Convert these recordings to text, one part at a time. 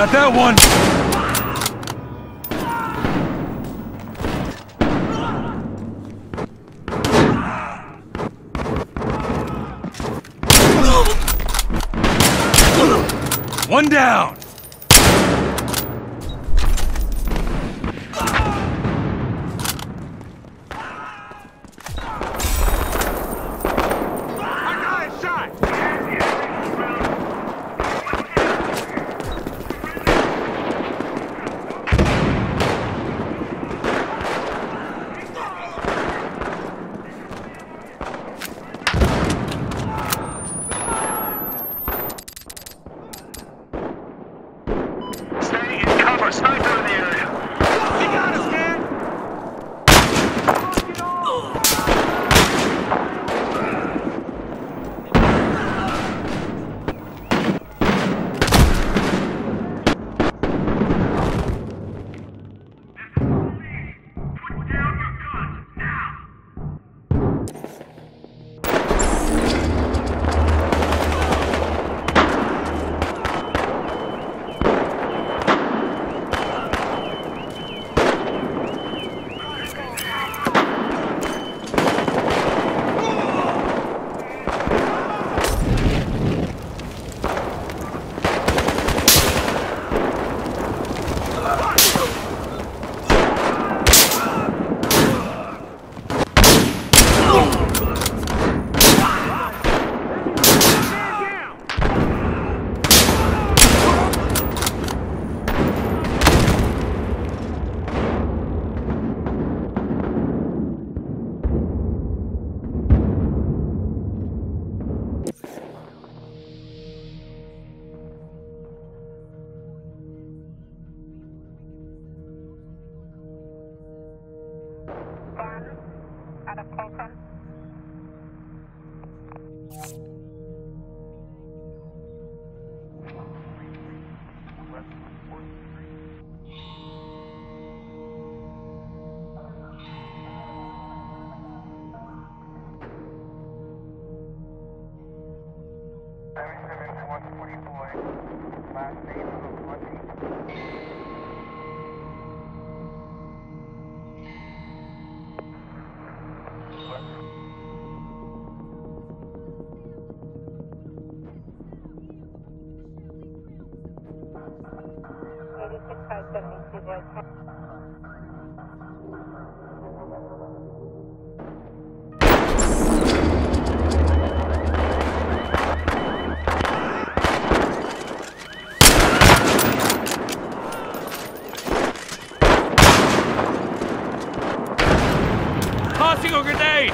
Got that one! One down! Five, five, eight, one, eight. tossing a grenade!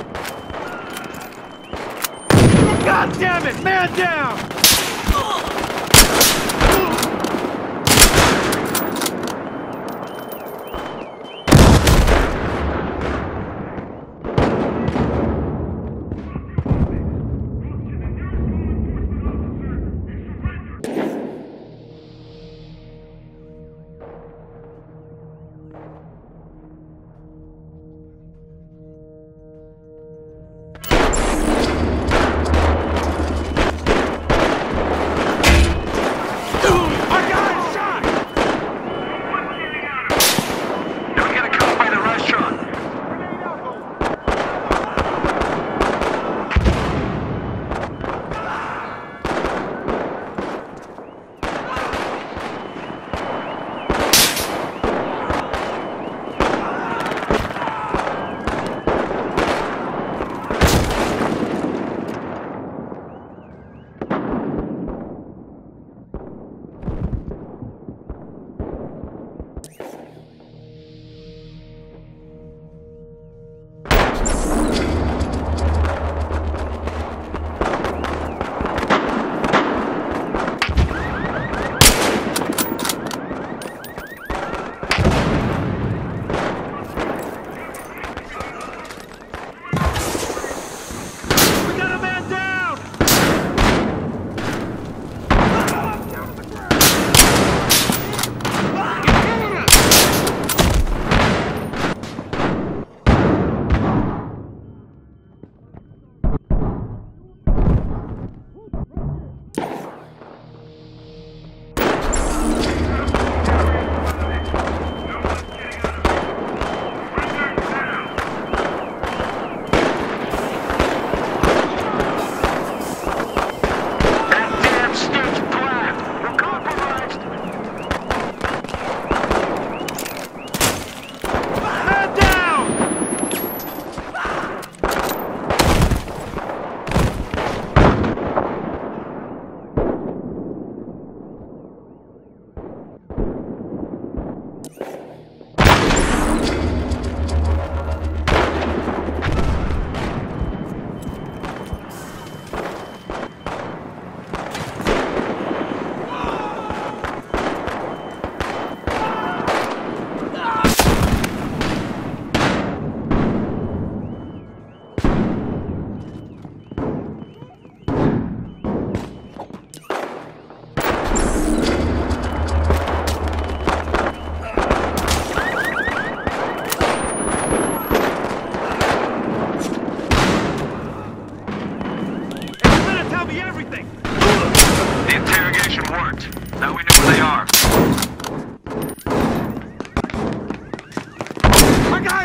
God damn it! Man down!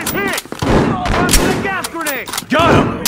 Hit! Toss the gas grenade! Got him!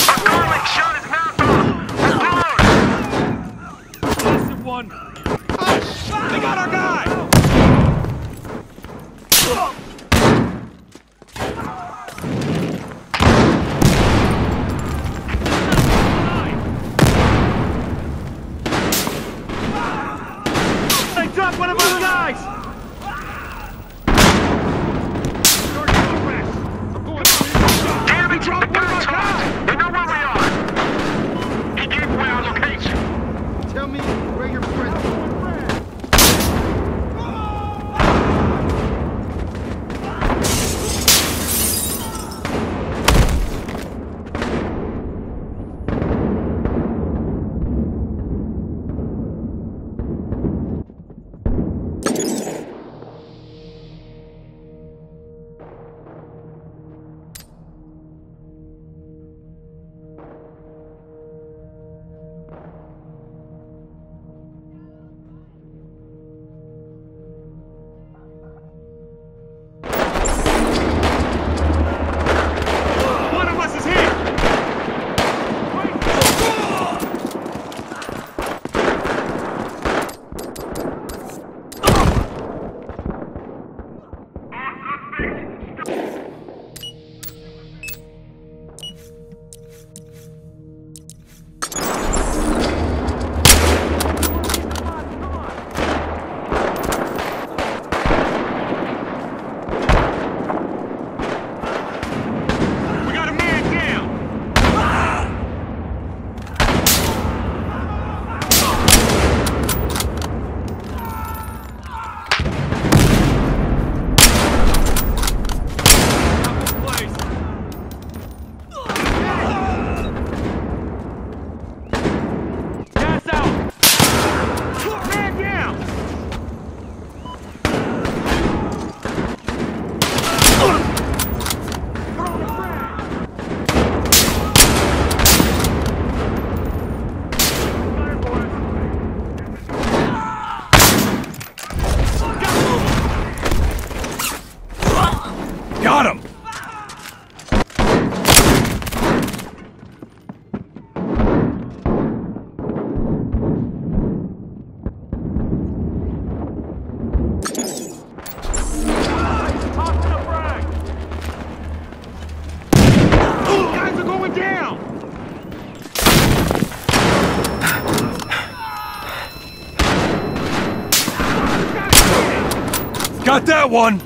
Got that one!